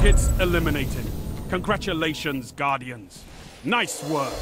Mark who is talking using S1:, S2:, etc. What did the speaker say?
S1: Targets eliminated. Congratulations, Guardians. Nice work.